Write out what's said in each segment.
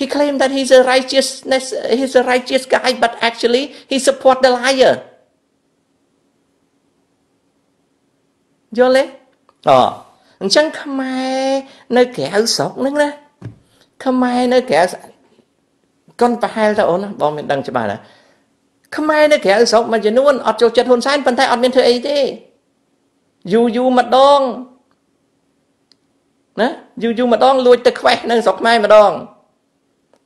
He claimed that he's a righteousness he's a righteous guy but actually he support the liar យល់ទេអអញ្ចឹងខ្មែរនៅក្រៅស្រុកហ្នឹងណាខ្មែរនៅក្រៅកុនប្រហែលតើអូនបងមានដឹងច្បាស់ណាខ្មែរនៅក្រៅស្រុកមួយចំនួនអត់ចូលចិត្តហ៊ុនសែនប៉ុន្តែអត់មានធ្វើអីទេយូរយូរម្ដងណាយូរយូរម្ដងលួចទៅខ្វេះនៅស្រុកខ្មែរម្ដង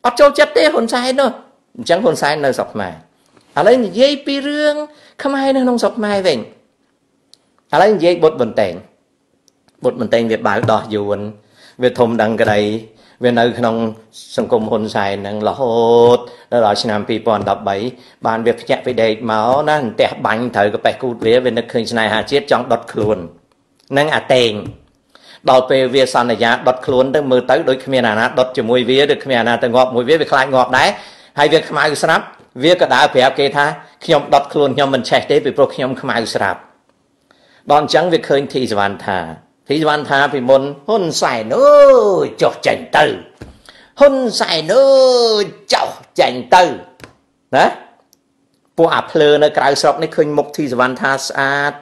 អត់ចូលចិត្តទេហ៊ុនសែននោះអញ្ចឹងហ៊ុនសែននៅស្រុកខ្មែរឥឡូវនិយាយពីរឿងខ្មែរនៅក្នុងស្រុកខ្មែរវិញឥឡូវនិយាយបុតបន្តែងបុតបន្តែងវាបើដោះយួនវាធំដឹងក្តីវានៅក្នុងសង្គមហ៊ុនសែនហ្នឹងរហូតដល់ឆ្នាំ2013បានវាភ្ញាក់ពីដេកមកណាអន្ទះបាញ់ត្រូវកប៉េះគូតវាវានឹកឃើញស្នេហាជាតិចង់ដុតខ្លួននឹងអាតេង ដល់ពេលវាសន្យាដុតខ្លួនទៅមើលទៅដូចគ្មានអាណាដុតជាមួយវាដូចគ្មានអាណាទៅងាប់មួយវាវាខ្លាចងាប់ដែរហើយវាខ្មៅស្រាប់វាក៏ដើរប្រាប់គេថាខ្ញុំដុតខ្លួនខ្ញុំមិនឆេះទេពីព្រោះខ្ញុំខ្មៅស្រាប់ដល់អញ្ចឹងវាឃើញធីសវណ្ណថាធីសវណ្ណថាពីមុនហ៊ុនសែនអើយចុះចេញទៅហ៊ុនសែនអើយចុះចេញទៅណាពួកអាភ្លើនៅក្រៅស្រុកនេះឃើញមុខធីសវណ្ណថាស្អាត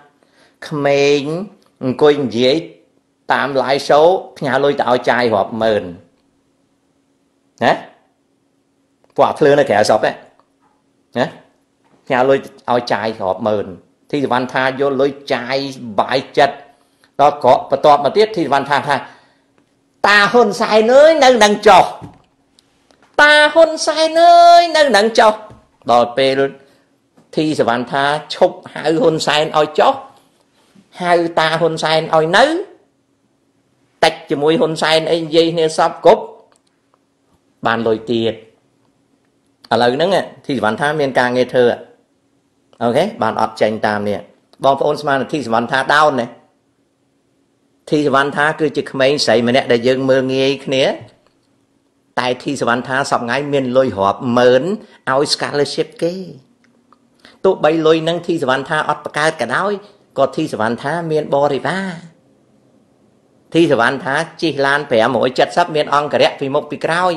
ក្មេងអង្គុយនិយាយ តាម live show ផ្ញើលុយទៅឲ្យចាយរាប់ម៉ឺនណាពួកអាភ្លើនៅក្រៅស្រុកហ្នឹងណាផ្ញើលុយឲ្យចាយរាប់ម៉ឺនធីសវណ្ណថាយកលុយចាយបាយចិត្តដល់ក្រក់បន្ទាប់មកទៀតធីសវណ្ណថាថាតាហ៊ុនសែនអើយនៅនឹងចុះតាហ៊ុនសែនអើយនៅនឹងចុះដល់ពេលធីសវណ្ណថាឈប់ហៅហ៊ុនសែនឲ្យចុះហៅតាហ៊ុនសែនឲ្យនៅ តិចជាមួយហ៊ុនសែនអីនិយាយគ្នាសពគ្រប់បានលុយទៀតឥឡូវហ្នឹងធីសវណ្ណថាមានការងារធ្វើអូខេបានអត់ចេញតាមនេះបងប្អូនស្មានធីសវណ្ណថាដោនណាធីសវណ្ណថាគឺជាក្មេងស្រីម្នាក់ដែលយើងមើលងាយគ្នាតែធីសវណ្ណថាសប្ងៃមានលុយរាប់ម៉ឺនឲ្យ scholarship គេទោះបីលុយនឹងធីសវណ្ណថាអត់បង្កើតក៏ដោយក៏ធីសវណ្ណថាមានបរិវារ ធីសវណ្ណថាជិះឡាន570មានអង្គរៈពីមុខពីក្រោយ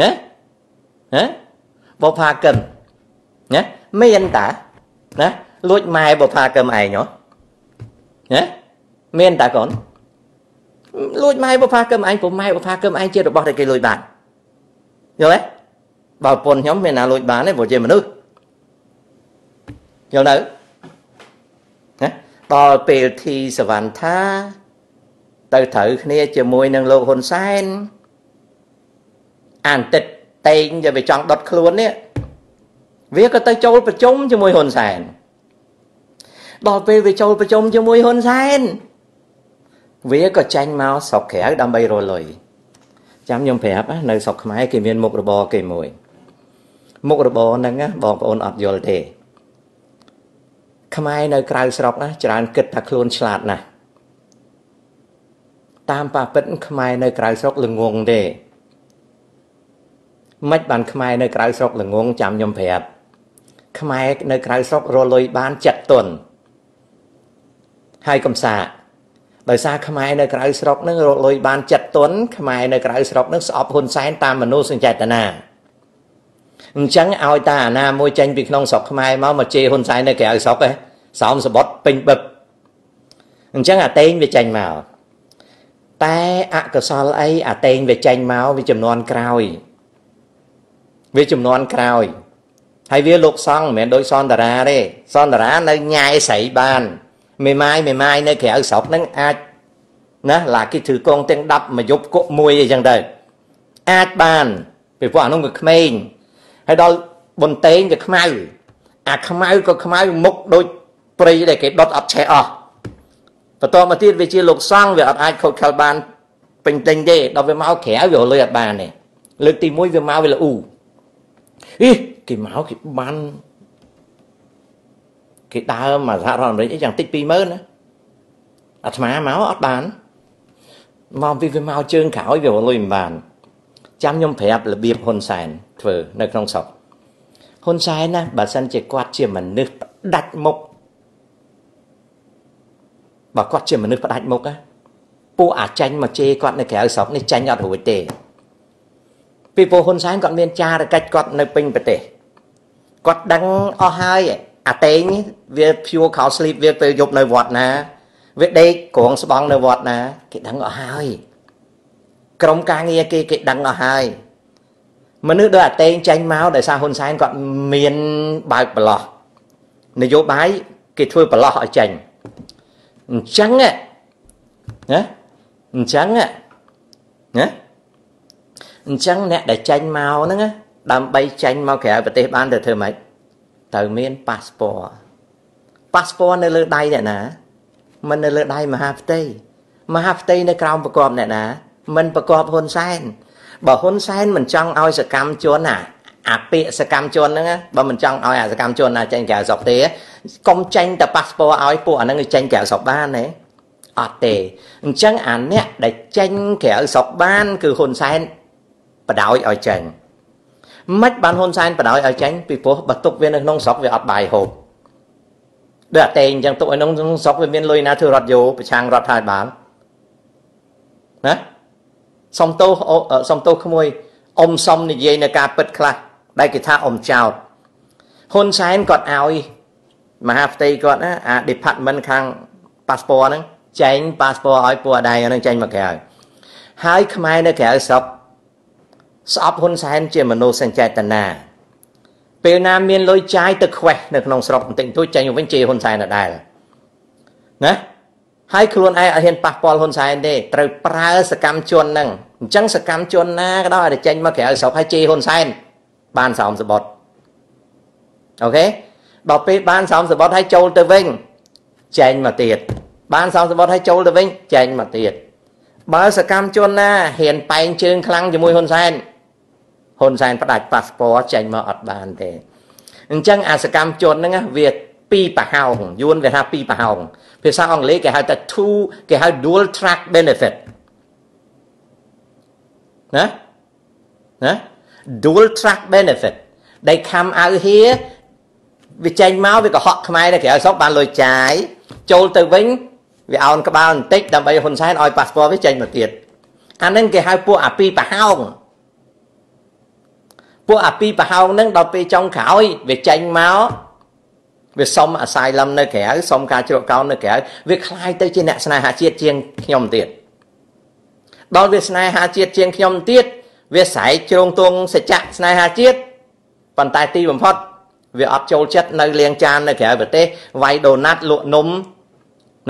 ហ៎ហ៎បបផាកិនណាមានតាណាលួចម៉ែបបផាកិនឯងហ៎ណាមានតាកូនលួចម៉ែបបផាកិនឯងព្រោះម៉ែបបផាកិនឯងជារបស់ដែលគេលួចបានយល់ទេបើប្រពន្ធខ្ញុំមានណាលួចបានទេព្រោះជាមនុស្សយល់ទៅណាដល់ពេលធីសវណ្ណថា ទៅត្រូវគ្នាជាមួយនឹងលោកហ៊ុនសែនអានតិតតេងទៅវាចង់ដុតខ្លួននេះវាក៏ទៅចូលប្រជុំជាមួយហ៊ុនសែនដល់ពេលវាចូលប្រជុំជាមួយហ៊ុនសែនវាក៏ចាញ់មកស្រុកក្រៅដើម្បីរលុយចាំខ្ញុំប្រាប់នៅស្រុកខ្មែរគេមានមុខរបរគេមួយ មុខរបរហ្នឹងបងប្អូនអត់យល់ទេខ្មែរនៅក្រៅស្រុកណាច្រើនគិតថាខ្លួនឆ្លាតណាស់ តាមប៉ាពិតខ្មែរនៅក្រៅស្រុកល្ងងទេមិនបានខ្មែរនៅក្រៅស្រុកល្ងងចាំខ្ញុំប្រាប់ខ្មែរនៅក្រៅស្រុករលុយបាន7តុនហើយកំសាដោយសារខ្មែរនៅក្រៅស្រុកនឹងរលុយបាន7តុនខ្មែរនៅក្រៅស្រុកនឹងស្អប់ហ៊ុនសែនតាមមនោសញ្ចេតនាអញ្ចឹងឲ្យតាអាណាមួយចេញពីក្នុងស្រុកខ្មែរមកមកជេរហ៊ុនសែននៅក្រៅស្រុកឯងសោមសបុតពេញបឹកអញ្ចឹងអាតេងវាចេញមក តែអកុសលអីអាតេងវាចេញមកវាចំនួនក្រោយវាចំនួនក្រោយហើយវាលោកសង្ឃមិនមែនដូចសន្តរាទេសន្តរានៅញ៉ែស្រីបានមេម៉ាយមេម៉ាយនៅក្រៅស្រុកហ្នឹងអាចណាឡាគិធឺកងទាំង10មួយយប់គុកមួយអីចឹងទៅអាចបានពីព្រោះអានោះវាក្មេងហើយដល់បន្ទែងវាខ្មៅអាខ្មៅក៏ខ្មៅមុខដូចព្រៃដែលគេដុតអត់ឆេះអស់ បន្តមកទៀតវាជាលោកសង្ឃវាអត់អាចខូចខលបានពេញពេញទេដល់វាមកក្រៅវាលុយអត់បានទេលើកទី1វាមកវាល្អូអីគេមកគេបានគេដើរមកសហរដ្ឋអាមេរិកអីយ៉ាងតិច20000ណាអាត្មាមកអត់បានមកពីវាមកជើងក្រោយវាលុយមិនបានចាំខ្ញុំប្រាប់របៀបហ៊ុនសែនធ្វើនៅក្នុងស្រុកហ៊ុនសែនណាបើសិនជាគាត់ជាមនុស្សផ្ដាច់មុខ បើគាត់ជាមនុស្សផ្ដាច់មុខណាពួកអាចាញ់មកជេរគាត់នៅក្រៅស្រុកនេះចាញ់អត់រួចទេពីព្រោះហ៊ុនសែនគាត់មានចារកិច្ចគាត់នៅពេញប្រទេសគាត់ដឹងអស់ហើយអាតេងវាភួរខោស្លីបវាពេលយប់នៅវត្តណាវាដេកក្រងស្បង់នៅវត្តណា គេដឹងអស់ហើយក្រុមការងារគេគេដឹងអស់ហើយមនុស្សដូចអាតេងចាញ់មកដោយសារហ៊ុនសែនគាត់មានបើកប្រឡោះនយោបាយគេធ្វើប្រឡោះឲ្យចាញ់ អញ្ចឹងណាអញ្ចឹងណាអញ្ចឹងអ្នកដែលចាញ់មកហ្នឹងដើម្បីចាញ់មកក្រៅប្រទេសបានទៅធ្វើម៉េចត្រូវមានប៉ាសពតប៉ាសពតនៅលើដៃអ្នកណាមិននៅលើដៃមហាផ្ទៃមហាផ្ទៃនៅក្រោមប្រកបអ្នកណា មិនប្រកបហ៊ុនសែនបើហ៊ុនសែនមិនចង់ឲ្យសកម្មជនណា អាពាកសកម្មជនហ្នឹងបើមិនចង់ឲ្យអាសកម្មជនណាចេញក្រៅស្រុកទេកុំចេញតែប៉ាសពតឲ្យពួកអាហ្នឹងចេញក្រៅស្រុកបានទេអត់ទេអញ្ចឹងអាអ្នកដែលចេញក្រៅស្រុកបាន គឺហ៊ុនសែនបដ ாய் ឲ្យចេញមិនបានហ៊ុនសែនបដ ாய் ឲ្យចេញពីព្រោះបើទុកវានៅក្នុងស្រុកវាអត់បាយហូបដូចអតេអញ្ចឹងទុកឲ្យក្នុងស្រុកវាមានលុយណាធ្វើរត់យោប្រឆាំងរដ្ឋាភិបាលណាសុំទោសសុំទោសក្មួយអ៊ំសុំនិយាយនៅការពិតខ្លះ ដែលគេថាអ៊ំចោតហ៊ុនសែនគាត់ឲ្យមហាផ្ទៃគាត់ណាអា department ខាង passport ហ្នឹងចែង passport ឲ្យពួកអដៃហ្នឹងចែងមកក្រៅហើយខ្មែរនៅក្រៅស្រុកស្អប់ហ៊ុនសែនជាមនោសញ្ចេតនាពេលណាមានលុយចាយទៅខ្វេះនៅក្នុងស្រុកបន្តិចបន្តួចចាញ់វិញជេរហ៊ុនសែនដដែលណាហើយខ្លួនឯងអត់ហ៊ានប៉ះពាល់ហ៊ុនសែនទេត្រូវប្រើសកម្មជនហ្នឹងអញ្ចឹងសកម្មជនណាក៏ដោយតែចេញមកក្រៅស្រុកហើយជេរហ៊ុនសែន បានសោមសបុតអូខេដល់ពេលបានសោមសបុតហើយចូលទៅវិញចែងមកទៀតបានសោមសបុតហើយចូលទៅវិញចែងមកទៀតបើសកម្មជនណាហ៊ានប៉ែងជើងខ្លាំងជាមួយហ៊ុនសែនហ៊ុនសែនផ្ដាច់ប៉ាសពតចេញមកអត់បានទេអញ្ចឹងអាសកម្មជនហ្នឹងវាពីរប្រហោងយួនវាថាពីរប្រហោងភាសាអង់គ្លេសគេហៅថា two គេហៅ dual track benefit ណាណា dual track benefit they come out here វាចេញមកវាកុហកខ្មែរនៅក្រៅស្រុកបានលុយចាយចូលទៅវិញវាអោនក្បាលបន្តិចដើម្បីហ៊ុនសែនឲ្យប៉ាសពតវាចេញមកទៀតអានឹងគេហៅពួកអាពីប្រហោងពួកអាពីប្រហោងហ្នឹងដល់ពេលចុងក្រោយវាចេញមកវាសុំអាសាយលំនៅក្រៅសុំការជ្រកកោននៅក្រៅវាคล้ายទៅជាអ្នកស្នេហាជាតិជាងខ្ញុំទៀតដល់វាស្នេហាជាតិជាងខ្ញុំទៀត វាស្រែកជ្រងទងសច្ចៈស្នេហាជាតិប៉ុន្តែទីបំផុត វាអត់ចូលចិត្តនៅលៀងចាននៅក្រៅប្រទេសវាយដូណាត់លក់នំ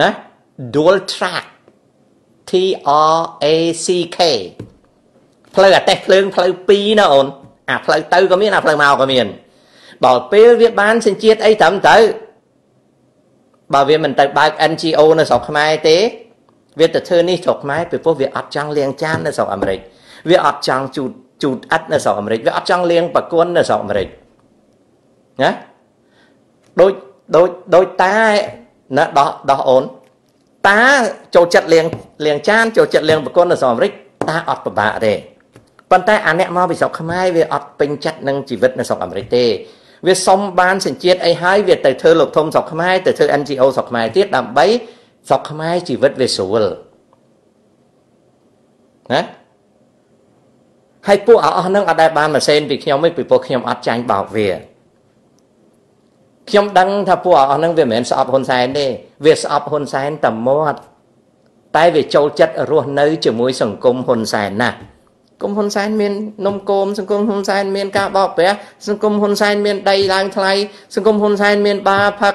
ណា dual track T R A C K ផ្លូវអាទេសភ្លើងផ្លូវ2ណាអូនអាផ្លូវទៅក៏មានអាផ្លូវមកក៏មានដល់ពេលវាបានសញ្ជាតិអីត្រឹមទៅបើវាមិនទៅបើក NGO នៅស្រុកខ្មែរទេ វាទៅធ្វើនេះស្រុកខ្មែរពីព្រោះវាអត់ចង់លៀងចាននៅស្រុកអាមេរិក វាអត់ចង់ជូតជូតអិតនៅស្រុកអាមេរិកវាអត់ចង់លៀងប្រគុណនៅស្រុកអាមេរិកណាដូចដូចដូចតាណាដោះដោះអូនតាចូលចិត្តលៀងលៀងចានចូលចិត្តលៀងប្រគុណនៅស្រុកអាមេរិកតាអត់ពិបាកទេប៉ុន្តែអាអ្នកមកពីស្រុកខ្មែរវាអត់ពេញចិត្តនឹងជីវិតនៅស្រុកអាមេរិកទេវាសុំបានសញ្ជាតិអីហើយវាទៅធ្វើលោកធំស្រុកខ្មែរទៅធ្វើ NGO ស្រុកខ្មែរទៀតដើម្បីស្រុកខ្មែរជីវិតវាស្រួលណា ហើយពួកអស់ហ្នឹងអត់ដែលបានម៉ាស៊ីនពីខ្ញុំទេពីព្រោះខ្ញុំអត់ចាញ់បោកវាខ្ញុំដឹងថាពួកអស់ហ្នឹងវាមិនមែនស្អប់ហ៊ុនសែនទេវាស្អប់ហ៊ុនសែនតែមាត់តែវាចូលចិត្តរស់នៅជាមួយសង្គមហ៊ុនសែនណាស់សង្គមហ៊ុនសែនមាននំគមសង្គមហ៊ុនសែនមានការបោកប្រាស់សង្គមហ៊ុនសែនមានដីឡើងថ្លៃសង្គមហ៊ុនសែនមានបាផឹក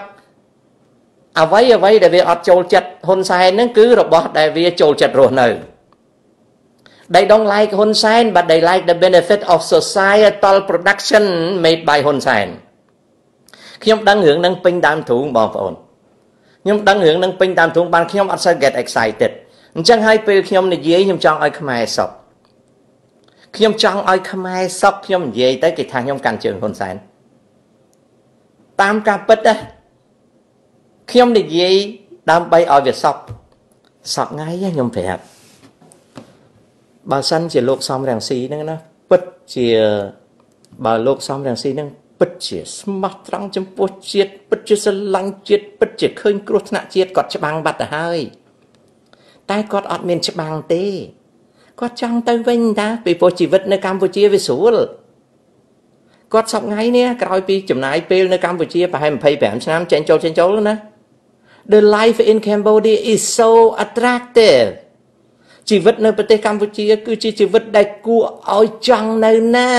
អ្វីអ្វីដែលវាអត់ចូលចិត្តហ៊ុនសែនហ្នឹងគឺរបស់ដែលវាចូលចិត្តរស់នៅ They don't like Hun Sen but they like the benefit of societal production made by Hun Sen ខ្ញុំដឹងរឿងនឹងពេញដើមទ្រូងបងប្អូនខ្ញុំដឹងរឿងនឹងពេញដើមទ្រូងបានខ្ញុំអត់សូវ get excited អញ្ចឹងហើយពេលខ្ញុំនិយាយខ្ញុំចង់ឲ្យខ្មែរសុខខ្ញុំចង់ឲ្យខ្មែរសុខខ្ញុំនិយាយទៅគេថាខ្ញុំកាន់ជើងហ៊ុនសែនតាមការពិតណាខ្ញុំនិយាយដើម្បីឲ្យវាសុខសក់ថ្ងៃខ្ញុំប្រាប់ បើសិនជាលោកសំរងស៊ីហ្នឹងណាពិតជាបើលោកសំរងស៊ីហ្នឹងពិតជាស្មោះត្រង់ចំពោះជាតិពិតជាស្រឡាញ់ជាតិពិតជាឃើញគ្រោះថ្នាក់ជាតិគាត់ច្បាំងបាត់ទៅហើយតែគាត់អត់មានច្បាំងទេគាត់ចង់ទៅវិញតាពីព្រោះជីវិតនៅកម្ពុជាវាស្រួលគាត់សប្ថ្ងៃនេះក្រោយពីចំណាយពេលនៅកម្ពុជាប្រហែល25ឆ្នាំចេញចូលចេញចូលណា The life in Cambodia is so attractive ជីវិតនៅប្រទេសកម្ពុជា គឺជាជីវិតដែលគួរឲ្យចង់នៅណា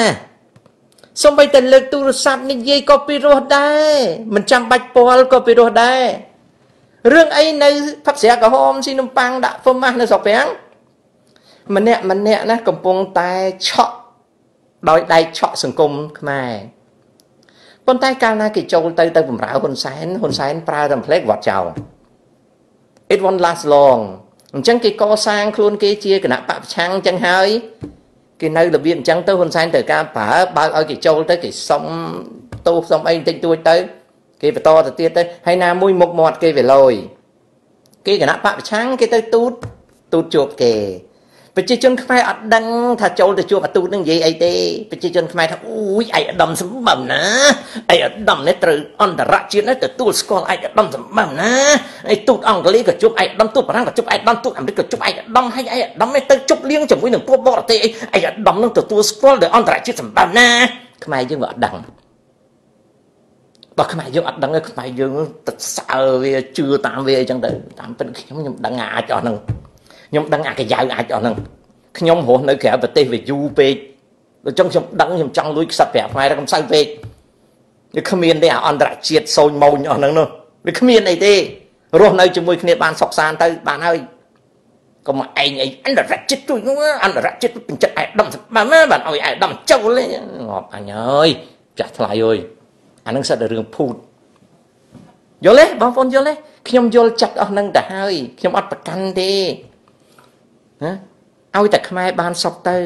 សូម្បីតែលើកទូរស័ព្ទនិយាយក៏ពីរោះដែរមិនចាំបាច់ពាល់ក៏ពីរោះដែររឿងអីនៅផឹកស្រាក្រហមស៊ីនំប៉័ងដាក់ហ្វឺម៉ាស់នៅស្រុកប្រាំងម្នាក់ម្នាក់ណាកំពុងតែឆក់ដោយដៃឆក់សង្គមខ្មែរប៉ុន្តែកាលណាគេចូលទៅទៅបំរើហ៊ុនសែនហ៊ុនសែនប្រើតែផ្លេកវត្តចោល It won't last long អញ្ចឹងគេកសាងខ្លួនគេជាគណៈបពប្រឆាំងអញ្ចឹងហើយគេនៅរបៀបអញ្ចឹងទៅហ៊ុនសែនត្រូវការប្រើបើកឲ្យគេចូលទៅគេសុំទោសសុំអីបន្តិចតួចទៅ គេបន្តទៅទៀតទៅហើយណាមួយមុខមាត់គេវាលយគេគណៈបពប្រឆាំងគេទៅទូតទូតជួបគេ ប្រជាជនខ្មែរអត់ដឹងថាចូលទៅជួបអាទូតនឹងនិយាយអីទេប្រជាជនខ្មែរថាអូយឯកឧត្តមសម្បំណាឯកឧត្តមនេះត្រូវអន្តរជាតិនេះទទួលស្គាល់ឯកឧត្តមសម្បំណាឯទូតអង់គ្លេសក៏ជួបឯកឧត្តមទូតបារាំងក៏ជួបឯកឧត្តមទូតអាមេរិកក៏ជួបឯកឧត្តមហើយឯកឧត្តមនេះទៅជប់លៀងជាមួយនឹងពួកបរទេសឯកឧត្តមនឹងទទួលស្គាល់ដោយអន្តរជាតិសម្បំណាខ្មែរយើងក៏អត់ដឹងបើខ្មែរយើងអត់ដឹងទេខ្មែរយើងទៅសើវាជឿតាមវាអីចឹងទៅតាមពិតខ្ញុំខ្ញុំដឹងអាចអស់ហ្នឹង ខ្ញុំដឹងអាកយ៉ៅអាចអស់ហ្នឹងខ្ញុំរស់នៅក្រៅប្រទេសវាយូរពេកដូចចឹងខ្ញុំដឹងខ្ញុំចង់លួចខ្សឹបប្រាប់ខ្មែរខ្ញុំសៅពេកវាគ្មានទេអាអន្តរជាតិសូនម៉ូនអស់ហ្នឹងនោះវាគ្មានអីទេរស់នៅជាមួយគ្នាបានសុខសាន្តទៅបានហើយកុំឯងអីអន្តរជាតិជួយអន្តរជាតិពេញចិត្តឯកឧត្តមសម្បំបានឲ្យឯកឧត្តមចូលងាប់អញអើយចាស់ថ្លៃអើយអានឹងសិតតែរឿងភូតយល់ទេបងប្អូនយល់ទេខ្ញុំយល់ចិត្តអស់នឹងទៅហើយខ្ញុំអត់ប្រកាន់ទេ ណាឲ្យតែខ្មែរបានសុខទៅ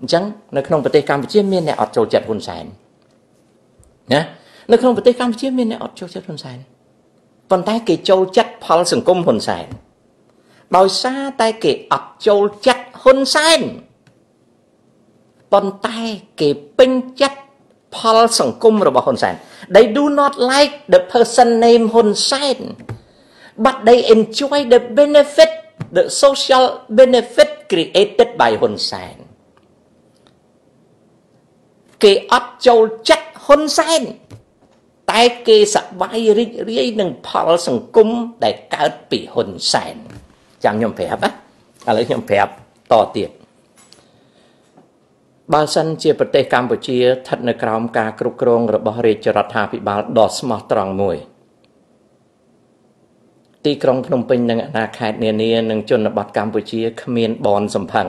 អញ្ចឹងនៅក្នុងប្រទេសកម្ពុជាមានអ្នកអត់ចូលចិត្តហ៊ុនសែនណានៅក្នុងប្រទេសកម្ពុជាមានអ្នកអត់ចូលចិត្តហ៊ុនសែនប៉ុន្តែគេចូលចិត្តផលសង្គមហ៊ុនសែនដោយសារតែគេអត់ចូលចិត្តហ៊ុនសែនប៉ុន្តែគេពេញចិត្តផលសង្គមរបស់ហ៊ុនសែន they do not like the person name Hun Sen but they enjoy the benefit the social benefit created by Hun Sen គេអត់ចូលចិត្តហ៊ុនសែនតែគេសប្បាយរីករាយនឹងផលសង្គមដែលកើតពីហ៊ុនសែនចាំខ្ញុំប្រាប់ណាឥឡូវខ្ញុំប្រាប់តទៀតបើសិនជាប្រទេសកម្ពុជាស្ថិតនៅក្រោមការគ្រប់គ្រងរបស់រាជរដ្ឋាភិបាលដ៏ស្មោះត្រង់មួយ ទីក្រុងភ្នំពេញនិងអាណាខេត្តនានានិងជនបទកម្ពុជាគ្មានបនសំផឹង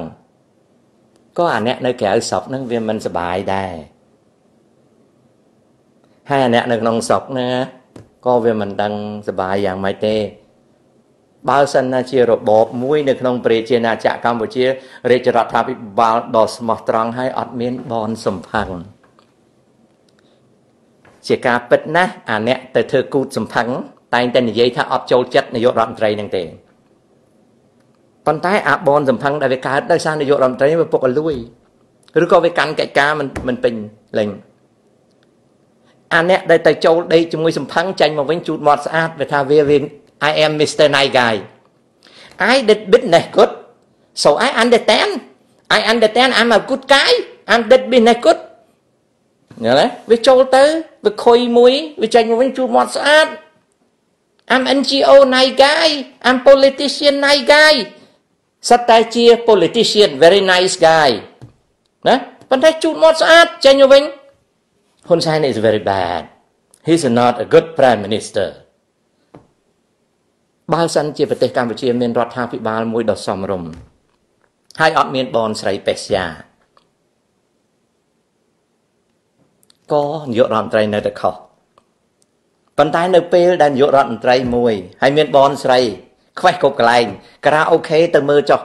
ក៏អាអ្នកនៅក្រៅស្រុកហ្នឹងវាមិនសុបាយដែរហើយអាអ្នកនៅក្នុងស្រុកណាក៏វាមិនដឹងសុបាយយ៉ាងម៉េចទេបើសិនណាជារបបមួយនៅក្នុងប្រជាណាចក្រកម្ពុជារាជរដ្ឋាភិបាលដ៏ស្មោះត្រង់ហើយអត់មានបនសំផឹងជាការពិតណាស់អាអ្នកទៅធ្វើគូតសំផឹង តែងតែនិយាយថាអត់ចូលចិត្តនាយករដ្ឋមន្ត្រីនឹងទេប៉ុន្តែអាបនសំផឹងដែលវាកើតដោយសារនាយករដ្ឋមន្ត្រីវាពុកអលួយឬក៏វាកាន់កិច្ចការមិនមិនពេញលេងអាអ្នកដែលទៅចូលដេកជាមួយសំផឹងចាញ់មកវិញជូតមាត់ស្អាតវាថាវាវា I am Mr. Nice Guy. I did business good. So I understand. I understand I'm a good guy. I'm did business good. ញ៉េវាចូលទៅវាខុយមួយវាចេញមកវិញជួមាត់ស្អាត I'm NGO nice guy I'm politician nice guy សិតតែជា politician very nice guy ណាប៉ុន្តែជូតមាត់ស្អាតចេញមកវិញហ៊ុនសែន is very bad he's not a good prime minister បើសិនជាប្រទេសកម្ពុជាមានរដ្ឋាភិបាលមួយដ៏សមរម្យហើយអត់មានបនស្រីបេសយ៉ាក៏នាយករដ្ឋមន្ត្រីនៅតែខុស ប៉ុន្តែនៅពេលដែលនាយករដ្ឋមន្ត្រីមួយហើយមានបនស្រីខ្វេះគ្រប់កន្លែងការ៉ាអូខេទៅមើលចុះ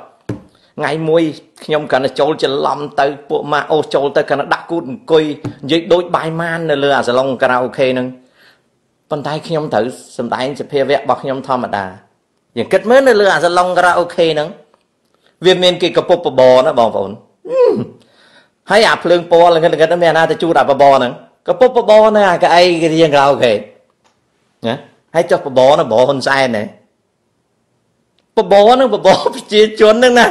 ថ្ងៃមួយខ្ញុំកាន់តែចូលច្រឡំទៅពួកម៉ាអូសចូលទៅកាន់តែដាក់គូតអង្គុយនិយាយដូចបាយម៉ាននៅលើអាសាឡុងការ៉ាអូខេហ្នឹងប៉ុន្តែខ្ញុំត្រូវសំដែងសភាវៈរបស់ខ្ញុំធម្មតាយើងគិតមើលនៅលើអាសាឡុងការ៉ាអូខេហ្នឹងវាមានគេកពុបបបណាបងប្អូនហើយអាភ្លើងពណ៌ល្ងិតល្ងិតមានអាណាទៅជួតអាបបហ្នឹងកពុបបបនៅអាកៅអីគេរៀងការ៉ាអូខេ ណាហើយចុះបបណាបបហ៊ុនសែនណាបបហ្នឹងបបប្រជាជនហ្នឹងណា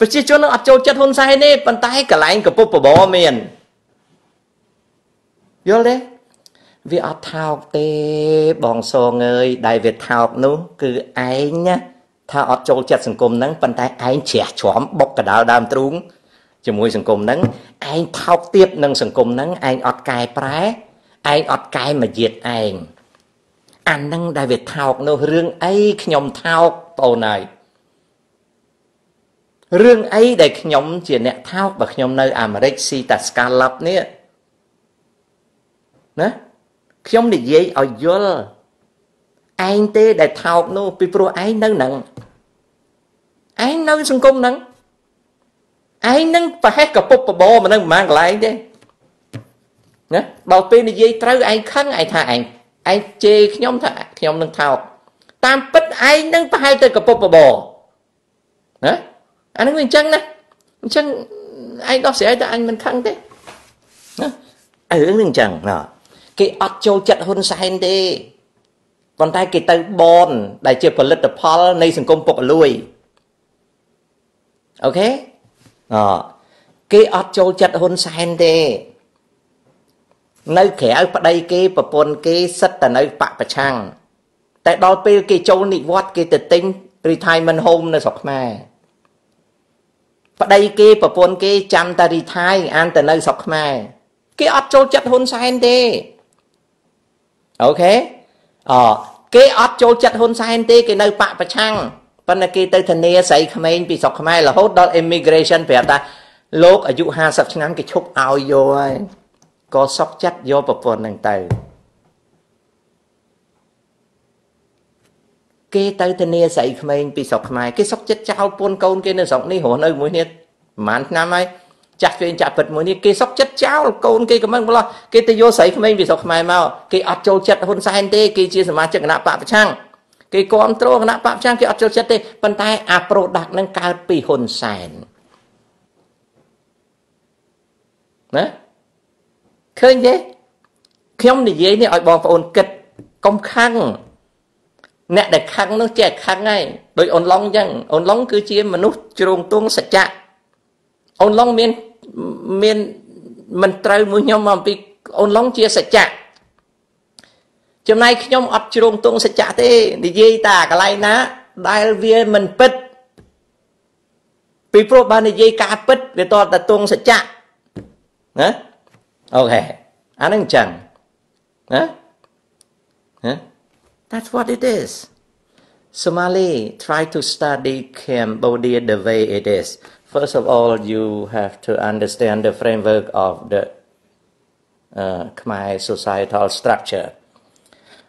ប្រជាជននឹងអត់ចូលចិត្តហ៊ុនសែនទេប៉ុន្តែកន្លែងកពុបបបមានយល់ទេវាអត់ថោកទេបងសងអើយដែលវាថោកនោះ គឺឯងណាថាអត់ចូលចិត្តសង្គមហ្នឹងប៉ុន្តែឯងជ្រះជ្រាំបុកកដាលដើមទ្រូងជាមួយសង្គមហ្នឹងឯងថោកទៀតនឹងសង្គមហ្នឹងឯងអត់កែប្រែ ឯងអត់កែមកយាតឯងអាហ្នឹងដែលវាថោកនោះរឿងអីខ្ញុំថោកបងអូនហើយរឿងអីដែលខ្ញុំជាអ្នកថោកបើខ្ញុំនៅអាមេរិកស៊ីតាស្កាឡាប់នេះណាខ្ញុំនិយាយឲ្យយល់ឯងទេដែលថោកនោះពីព្រោះឯងនៅនឹងឯងនៅសង្គមហ្នឹងឯងនឹងប្រហែសកពុបបបមកនឹងប្រហែលកន្លែងទេ ណាដល់ពេលនិយាយត្រូវឯងខឹងឯងថាឯងឯងជេរខ្ញុំថាខ្ញុំនឹងថោកតាមពិតឯងនឹងប្រហែលទៅកពុបបបណាអានឹងវាអញ្ចឹងណាអញ្ចឹងឯងដោះស្រាយតែអញមិនខឹងទេណារឿងនេះអញ្ចឹងណាគេអត់ចូលចិត្តហ៊ុនសែនទេប៉ុន្តែគេទៅបនដែលជាផលិតផលនៃសង្គមពុករលួយអូខេអគេអត់ចូលចិត្តហ៊ុនសែនទេ នៅក្រៅប្តីគេប្រពន្ធគេសិតតែនៅបពប្រឆាំងតែដល់ពេលគេចូលនិវត្តន៍គេទៅទិញ retirement home នៅស្រុកខ្មែរប្តីគេប្រពន្ធគេចាំតែ retire អានតែនៅស្រុកខ្មែរគេអត់ចូលចិត្តហ៊ុនសែនទេអូខេអគេអត់ចូលចិត្តហ៊ុនសែនទេគេនៅបកប្រឆាំងប៉ុន្តែគេទៅធានាស្រីក្មេងពីស្រុកខ្មែររហូតដល់ immigration ប្រាប់ថាលោកអាយុ50ឆ្នាំគេឈប់ឲ្យយកហើយ ក៏សុកចិត្តយកប្រពន្ធនឹងទៅគេទៅធានាស្រីក្មេងពីស្រុកខ្មែរគេសុកចិត្តចោលពូនកូនគេនៅស្រុកនេះរស់នៅមួយនេះប្រហែលឆ្នាំហើយចាស់ពេលចាស់ពិតមួយនេះគេសុកចិត្តចោលកូនគេក៏មិនម្លោះគេទៅយកស្រីក្មេងពីស្រុកខ្មែរមកគេអត់ចូលចិត្តហ៊ុនសែនទេគេជាសមាជិកគណៈបកប្រឆាំងគេគ្រប់គ្រងគណៈបកប្រឆាំងគេអត់ចូលចិត្តទេប៉ុន្តែអា product នឹងកើតពីហ៊ុនសែនណា ឃើញទេខ្ញុំនិយាយនេះឲ្យបងប្អូនគិតកុំខឹងអ្នកដែលខឹងនោះចេះខឹងហើយដោយអូនឡុងអញ្ចឹងអូនឡុងគឺជាមនុស្សជ្រងទងសច្ចៈអូនឡុងមានមានមិនត្រូវមួយខ្ញុំអំពីអូនឡុងជាសច្ចៈចំណែកខ្ញុំអត់ជ្រងទងសច្ចៈទេនិយាយតាកន្លែងណា ដែលវាមិនពិតពីព្រោះបើនិយាយការពិតវាតតែទងសច្ចៈណា អូខេអានឹងចឹងណាណា That's what it is Somali try to study Cambodia the way it is First of all, you have to understand the framework of the uh, Khmer societal structure.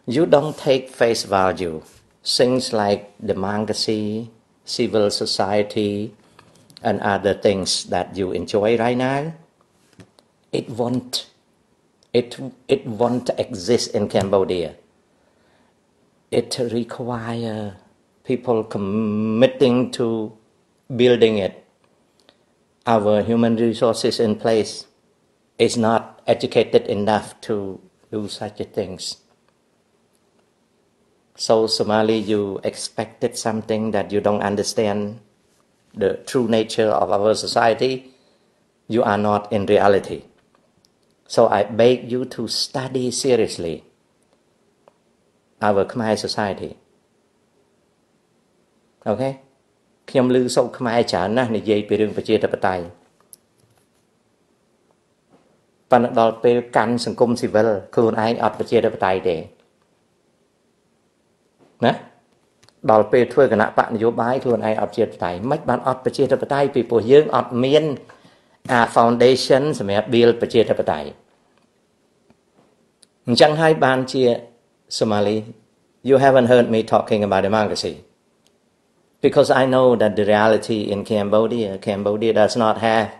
You don't take face value. Things like democracy, civil society, and other things that you enjoy right now, it won't, it, it won't exist in Cambodia. It requires people committing to building it our human resources in place is not educated enough to do such things. So Somali, you expected something that you don't understand the true nature of our society. You are not in reality. So I beg you to study seriously our Khmer society. Okay? ខ្ញុំឮសុកខ្មែរច្រើនណាស់និយាយពីរឿងប្រជាធិបតេយ្យប៉ុន្តែដល់ពេលកាន់សង្គមស៊ីវិលខ្លួនឯងអត់ប្រជាធិបតេយ្យទេណាដល់ពេលធ្វើគណៈបកនយោបាយខ្លួនឯងអត់ប្រជាធិបតេយ្យមិនបានអត់ប្រជាធិបតេយ្យពីព្រោះយើងអត់មានអា foundation សម្រាប់ build ប្រជាធិបតេយ្យអញ្ចឹងហើយបានជា Somali you haven't heard me talking about democracy because I know that the reality in Cambodia, Cambodia does not have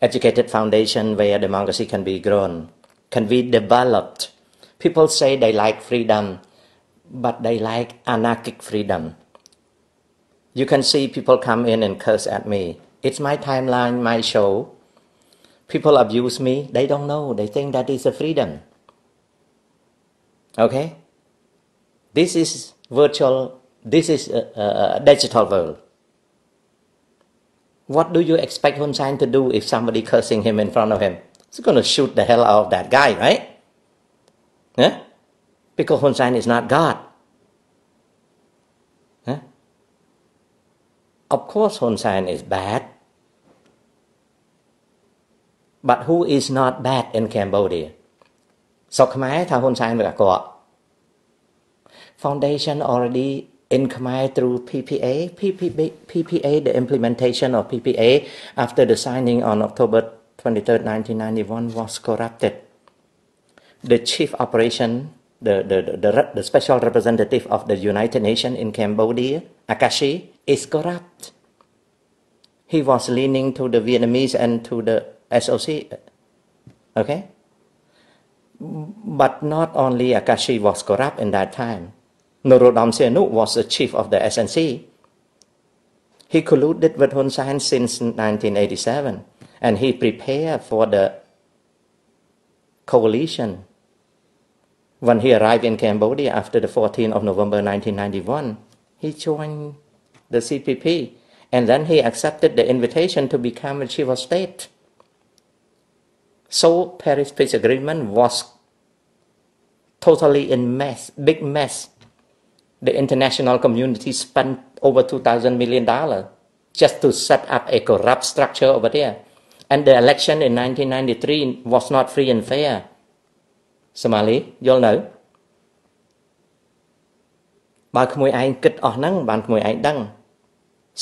educated foundation where democracy can be grown, can be developed. People say they like freedom, but they like anarchic freedom. You can see people come in and curse at me. It's my timeline, my show. People abuse me. They don't know. They think that is a freedom. Okay? This is virtual this is a, a digital world what do you expect Hun Sen to do if somebody cursing him in front of him he's going to shoot the hell out of that guy right yeah because Hun Sen is not God of course Hun Sen is bad but who is not bad in Cambodia? So Tha Foundation already in Khmer through PPA, PPA, the implementation of PPA after the signing on October 23, 1991 was corrupted. The chief operation, the, the, the, the special representative of the United Nations in Cambodia, Akashi, is corrupt. He was leaning to the Vietnamese and to the SOC. Okay? But not only Akashi was corrupt in that time. Norodom Sihanouk was the chief of the SNC. He colluded with Hun Sen since 1987, and he prepared for the coalition. When he arrived in Cambodia after the 14th of November 1991, he joined the CPP, and then he accepted the invitation to become a chief of state. So Paris Peace Agreement was totally in mess, big mess the international community spent over 2,000 million dollars just to set up a corrupt structure over there. And the election in 1993 was not free and fair. Somali យល់នៅបើក្មួយឯងគិតអស់ហ្នឹងបានក្មួយឯងដឹង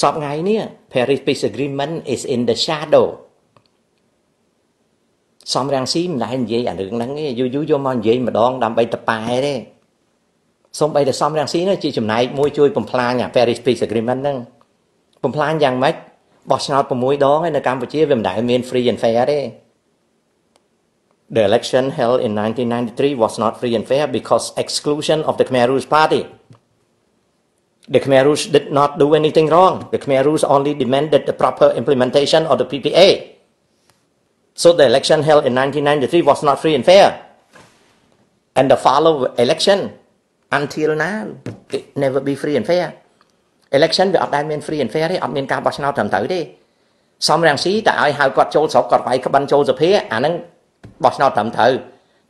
សពថ្ងៃនេះ Paris Peace Agreement is in the shadow សំរាំងស៊ីមិនដែលនិយាយអារឿងហ្នឹងទេយូរយូរយកមកនិយាយម្ដងដើម្បីតប៉ែទេសូម្បីតែសំរងស៊ីនោះជាចំណែកមួយជួយបំផ្លាញអា Paris Peace Agreement ហ្នឹងបំផ្លាញយ៉ាងម៉េចបោះឆ្នោត6ដងហើយនៅកម្ពុជាវាមិនដែលមាន free and fair ទេ The election held in 1993 was not free and fair because exclusion of the Khmer Rouge party. The Khmer Rouge did not do anything wrong. The Khmer Rouge only demanded the proper implementation of the PPA. So the election held in 1993 was not free and fair. And the follow election until now it never be free and fair election វាអត់ដែលមាន free and fair ទេអត់មានការបោះឆ្នោតត្រឹមត្រូវទេសំរងស៊ីតែឲ្យហៅគាត់ចូលស្រុកគាត់វាយក្បិនចូលសភាអាហ្នឹងបោះឆ្នោតត្រឹមត្រូវ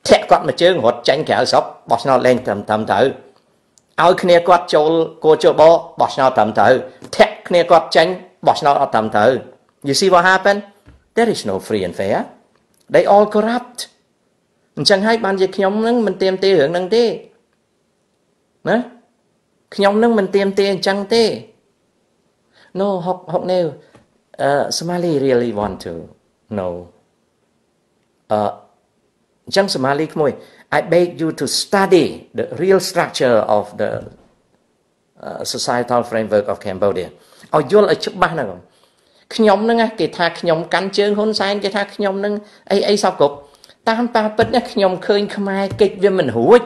ធាក់គាត់មួយជើងរត់ចាញ់ក្រៅស្រុកបោះឆ្នោតលែងត្រឹមត្រឹមត្រូវឲ្យគ្នាគាត់ចូលគោជបបោះឆ្នោតត្រឹមត្រូវធាក់គ្នាគាត់ចាញ់បោះឆ្នោតអត់ត្រឹមត្រូវ you see what happened there is no free and fair they all corrupt អញ្ចឹងហើយបានជាខ្ញុំនឹងមិនទៀមទារឿងហ្នឹងទេណាខ្ញុំនឹងមិនទៀមទាអញ្ចឹងទេ No ហុកហុកនេះអឺ Somali really want to know អឺអញ្ចឹង Somali ក្មួយ I beg you to study the real structure of the uh, societal framework of Cambodia ឲ្យយល់ឲ្យច្បាស់ហ្នឹង ខ្ញុំហ្នឹងគេថាខ្ញុំកាន់ជើងហ៊ុនសែនគេថាខ្ញុំហ្នឹងអីអីសពគ្រប់តាមប៉ាពិតណាខ្ញុំឃើញខ្មែរកិច្ចវាមិនរួច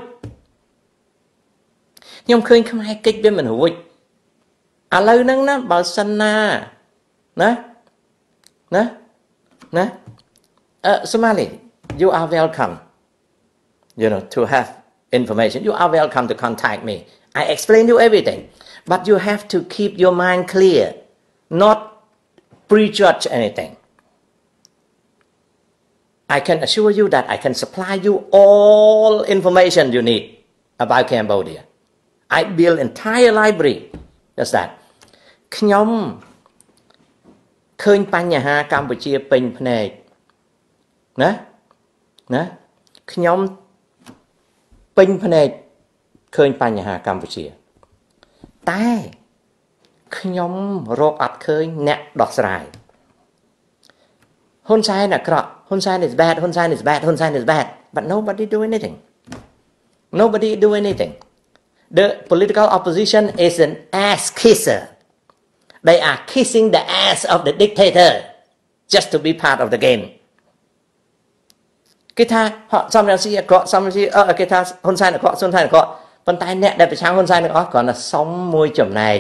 ខ្ញុំឃើញខ្មែរកិច្ចវាមិនរួចឥឡូវហ្នឹងណាបើសិនណាណាណាណាអឺ Somali you are welcome you know to have information you are welcome to contact me I explain you everything but you have to keep your mind clear not prejudge anything I can assure you that I can supply you all information you need about Cambodia I build entire library just that ខ្ញុំឃើញបញ្ហាកម្ពុជាពេញភ្នែកណាណាខ្ញុំពេញភ្នែកឃើញបញ្ហាកម្ពុជាតែ ខ្ញុំរកអត់ឃើញអ្នកដោះស្រាយហ៊ុនសែនអាក្រក់ហ៊ុនសែន is bad ហ៊ុនសែន is bad ហ៊ុនសែន is bad but nobody do anything nobody do anything the political opposition is an ass kisser. They are kissing the ass of the dictator just to be part of the game. គេថាសំរងស៊ីអក្រក់សំរងស៊ីអឺគេថាហ៊ុនសែនអក្រក់ហ៊ុនសែនអក្រក់ប៉ុន្តែអ្នកដែលប្រឆាំងហ៊ុនសែនទាំងអស់គ្រាន់តែសុំមួយចំណែក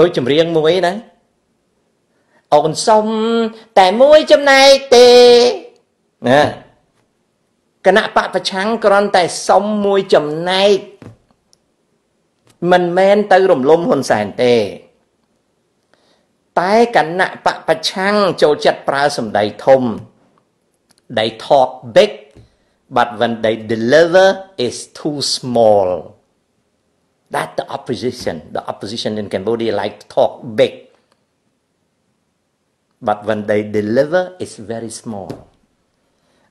ដូចចម្រៀងមួយណាអូនសុំតែមួយចំណែកទេណាគណៈបពប្រឆាំងគ្រាន់តែសុំមួយចំណែកមិនមែនទៅរំលំហ៊ុនសែនទេ តែគណៈបពប្រឆាំងចូលចិត្តប្រើសម្ដីធំ they talk big but when they deliver is too small that the opposition the opposition in cambodia like to talk big but when they deliver is very small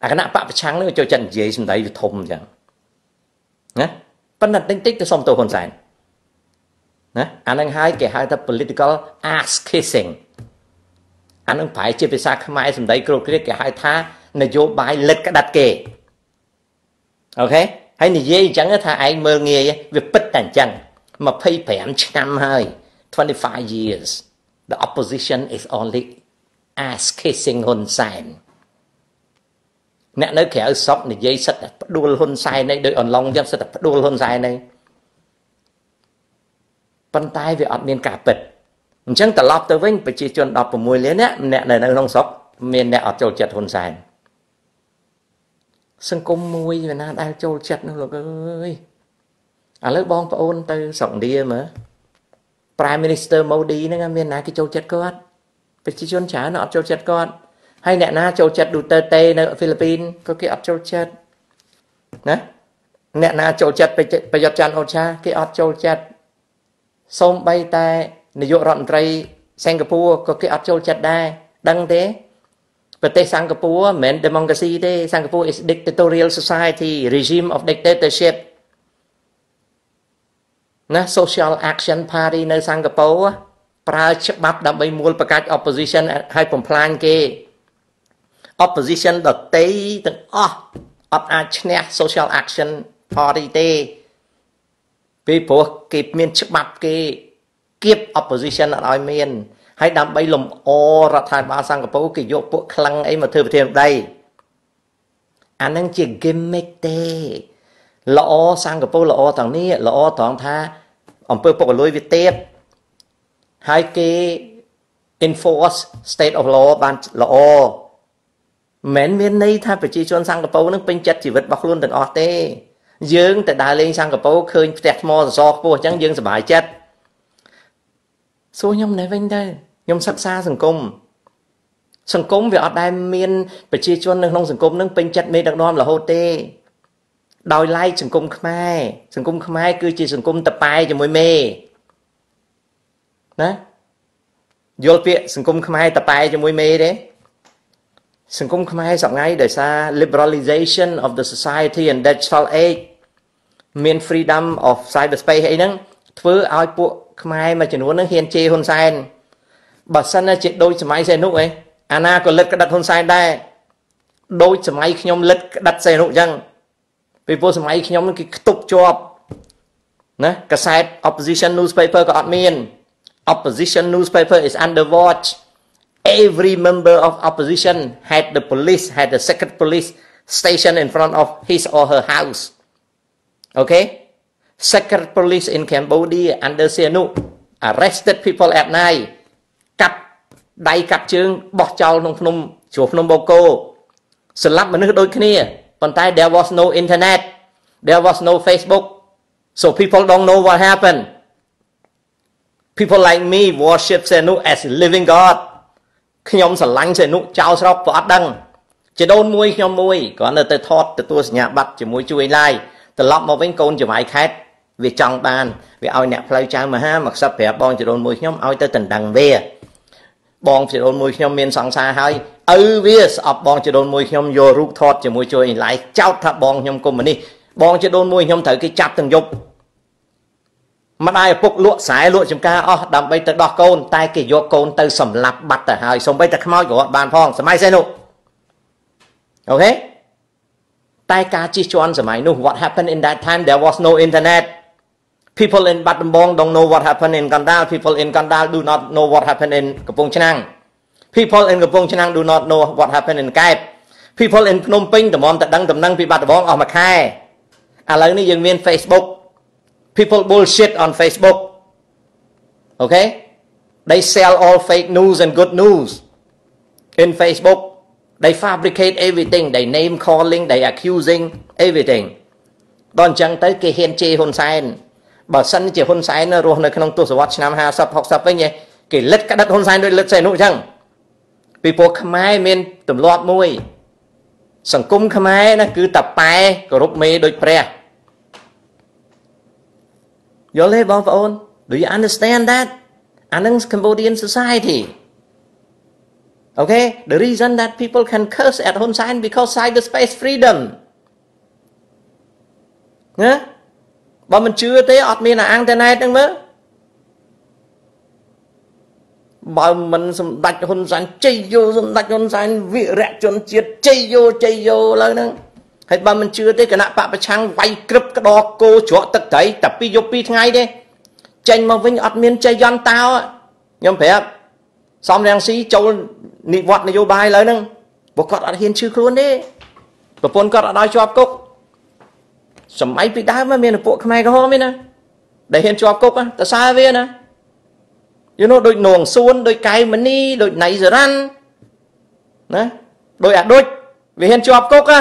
អាគណៈបពប្រឆាំងនឹងចូលចិត្តនិយាយសម្ដីធំអញ្ចឹងណាប៉ុន្តែតិចតិចទៅសុំទោសហ៊ុនសែនណាអានឹងហើយគេហៅថា political ass kissing អានឹងប្រែជាភាសាខ្មែរសម្ដីគ្រូគ្រៀកគេហៅថានយោបាយលិតក្តាត់គេអូខេ ហើយនិយាយអញ្ចឹងថាឯងមើលងាយវាពិតតែអញ្ចឹង25ឆ្នាំហើយ25 years the opposition is only ass kissing ហ៊ុនសែនអ្នកនៅក្រៅស្រុកនិយាយសិតតែផ្ដួលហ៊ុនសែននេះដោយអន្លងយ៉ាងសិតតែផ្ដួលហ៊ុនសែននេះប៉ុន្តែវាអត់មានការពិតអញ្ចឹងត្រឡប់ទៅវិញប្រជាជន16លានអ្នកអ្នកនៅក្នុងស្រុកមានអ្នកអត់ចូលចិត្តហ៊ុនសែន សង្គមមួយវាណាដែលចូលចិត្តនោះលោកអើយឥឡូវបងប្អូនទៅស្រុកឥណ្ឌាមើល Prime Minister Modi ហ្នឹងមានណាគេចូលចិត្តគាត់ប្រជាជនច្រើនអត់ចូលចិត្តគាត់ហើយអ្នកណាចូលចិត្ត Duterte នៅហ្វីលីពីនក៏គេអត់ចូលចិត្តណាអ្នកណាចូលចិត្តប្រយុទ្ធច័ន្ទអូឆាគេអត់ចូលចិត្តសូម្បីតែនាយករដ្ឋមន្ត្រីសិង្ហបុរីក៏គេអត់ចូលចិត្តដែរដឹងទេ ប្រទេសសិង្ហបុរីមិនមែន democracy ទេសិង្ហបុរី is dictatorial society regime of dictatorship ណា social action party នៅសិង្ហបុរីប្រើច្បាប់ដើម្បីមូលបកាច់ opposition ឲ្យបំផ្លាញគេ opposition ដតីទាំងអស់អត់អាចឈ្នះ social action party ទេពីព្រោះគេមានច្បាប់គេគៀប opposition អត់ឲ្យមាន ហើយដើម្បីលំអរដ្ឋាភិបាលសិង្ហបុរីគេយកពួកខ្លាំងអីមកធ្វើប្រធានាធិបតីអានឹងជា gimmick ទេល្អសិង្ហបុរីល្អទាំងនេះល្អត្រង់ថាអង្គើពុករលួយវាទៀតហើយគេ enforce state of law បានល្អមិនមានន័យថាប្រជាជនសិង្ហបុរីនឹងពេញចិត្តជីវិតរបស់ខ្លួនទាំងអស់ទេយើងទៅដើរលេងសិង្ហបុរីឃើញផ្ទះថ្មសសរខ្ពស់អញ្ចឹងយើងសប្បាយចិត្ត សួរខ្ញុំនៅវិញទៅខ្ញុំសិក្សាសង្គមសង្គមវាអត់ដែលមានប្រជាជននៅក្នុងសង្គមនឹងពេញចិត្តមេដឹកនាំរហូតទេដោយឡែកសង្គមខ្មែរសង្គមខ្មែរគឺជាសង្គមតប៉ែជាមួយមេណាយល់ពាក្យសង្គមខ្មែរតប៉ែជាមួយមេទេសង្គមខ្មែរសប្ងៃដោយសារ liberalization of the society and digital age មាន freedom of cyberspace អីហ្នឹងធ្វើឲ្យពួក ខ្មែរមួយចំនួនហ្នឹងហ៊ានជេរហ៊ុនសែនបើសិនជាដូចសម័យសែនុឯងអាណាក៏លិតក្តិតហ៊ុនសែនដែរដូចសម័យខ្ញុំលិតក្តិតសែនុអញ្ចឹងពីព្រោះសម័យខ្ញុំគេខ្ទប់ជាប់ណាកាសែត opposition newspaper ក៏អត់មាន opposition newspaper is under watch every member of opposition had the police had the secret police station in front of his or her house okay secret police in Cambodia under Sihanouk arrested people at night កាប់ដៃកាប់ជើងបោះចោលក្នុងភ្នំជ្រោះភ្នំបូកូសម្លាប់មនុស្សដូចគ្នាប៉ុន្តែ there was no internet there was no facebook so people don't know what happened people like me worship Sihanouk as living god ខ្ញុំស្រឡាញ់សេនុចៅស្រុកព្រោះអត់ដឹងជាដូនមួយខ្ញុំមួយគ្រាន់តែទៅថតទទួលសញ្ញាបត្រជាមួយជួយឡាយត្រឡប់មកវិញកូនចវាយខេត វាចង់បានវាឲ្យអ្នកផ្លូវចៅមហាមកខ្សឹបប្រាប់បងចរូនមួយខ្ញុំឲ្យទៅដណ្ដឹងវាបងចរូនមួយខ្ញុំមានសង្សារហើយឪវាស្អប់បងចរូនមួយខ្ញុំយករូបថតជាមួយជួយឡាយចោតថាបងខ្ញុំកុំនេះបងចរូនមួយខ្ញុំត្រូវគេចាប់ទាំងយប់ម្ដាយឪពុកលក់ខ្សែលក់ចំការអស់ដើម្បីទៅដោះកូន តែគេយកកូនទៅសម្លាប់បាត់ទៅហើយសូម្បីតែខ្មោចក៏អត់បានផងសម័យសេនោះអូខេតែការជិះជាន់សម័យនោះ what happened in that time there was no internet people in Battambong don't know what happened in Kandal people in Kandal do not know what happened in កំពង់ឆ្នាំង people in កំពង់ឆ្នាំង do not know what happened in កែប people in ភ្នំពេញតម្រាំតែដឹងដំណឹងពីបាត់ដំបងអស់មួយខែឥឡូវនេះយើងមាន Facebook people bullshit on Facebook okay they sell all fake news and good news in Facebook they fabricate everything they name calling they accusing everything ដល់អញ្ចឹងទៅគេហ៊ានជេរហ៊ុនសែន បើសិនជាហ៊ុនសែនរស់នៅក្នុងទសវត្សរ៍ឆ្នាំ50 60វិញគេលិតក្តិតហ៊ុនសែនដូចលិតសែនុអញ្ចឹងពីព្រោះខ្មែរមានទម្លាប់មួយ សង្គមខ្មែរណាគឺតប៉ែគោរពមេដូចព្រះយល់ទេបងប្អូន Do you understand that អានឹង Cambodian society Okay the reason that people can curse at Hun Sen because cyberspace freedom ណា បើមិនជឿទេអត់មានអាអ៊ីនធឺណិតហ្នឹងមើលបើមិនសម្ដេចហ៊ុនសែនជ័យយោសម្ដេចហ៊ុនសែនវិរៈជនជាតិជ័យយោជ័យយោឡើយហ្នឹងហើយបើមិនជឿទេគណៈបពប្រឆាំងវាយក្រឹបក្តោគោជ្រក់ទឹកត្រីតែពីយប់ពីថ្ងៃទេចេញមកវិញអត់មានជ័យយន្តតោខ្ញុំប្រាប់សំរងស៊ីចូលនិវត្តនយោបាយឡើយហ្នឹងព្រោះគាត់អត់ហ៊ានឈឺខ្លួនទេប្រពន្ធគាត់អត់ឲ្យជាប់គុក សម័យពីដើមមានពួកខ្មែរក្រហមទេណាដែលហ៊ានជាប់គុកតសើវាណា you know ដូចនងសួនដូចកែវមនីដូចណៃសរ៉ាន់ណាដូចអាដូចវាហ៊ានជាប់គុកណា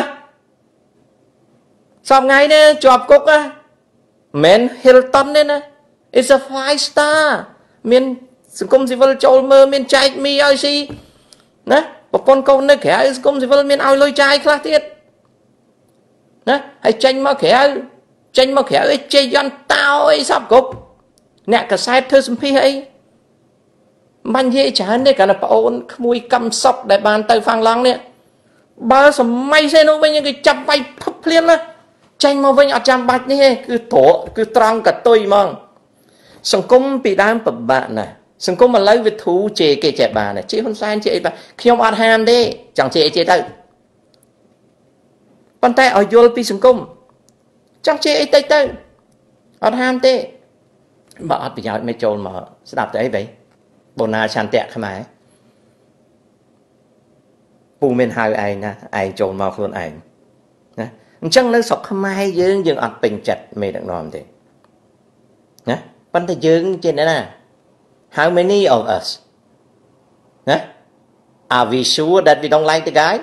សពថ្ងៃនេះជាប់គុកណាមិន Hilton ទេណា it's a five star មានសង្គមស៊ីវិលចូលមើលមានចែកមីឲ្យស៊ីណាប្រពន្ធកូននៅក្រៅសង្គមស៊ីវិលមានឲ្យលុយចាយខ្លះទៀត ណាហើយចេញមកក្រៅចេញមកក្រៅអីចេះយន្តតោអីសពគ្រប់អ្នកកសែតធ្វើសម្ភារអីមិននិយាយច្រើនទេគ្រាន់តែប្អូនក្មួយកំសពដែលបានទៅហ្វាំងឡង់នេះបើសម័យសេនោះវិញគេចាប់វាយភឹបភ្លាមណាចេញមកវិញអត់ចាំបាច់នេះទេគឺត្រកគឺត្រង់កតុយហ្មងសង្គមពីដើមពិបាកណាស់សង្គមឥឡូវវាធូរជេរគេចេះបានជេរហ៊ុនសែនជេរអីបានខ្ញុំអត់ហាមទេចង់ជេរអីជេរទៅ ប៉ុន្តែឲ្យយល់ពីសង្គមចង់ជេរអីតិចទៅអត់ហាមទេបើអត់ប្រយោជន៍មិនចូលមកស្ដាប់ទៅអីបែបូណាឆន្ទៈខ្មែរពូមានហៅឯងណាឯងចូលមកខ្លួនឯងណាអញ្ចឹងនៅស្រុកខ្មែរយើងយើងអត់ពេញចិត្តមេដឹកនាំទេណាប៉ុន្តែយើងជាណា how many of us ណា are we sure that we don't like the guy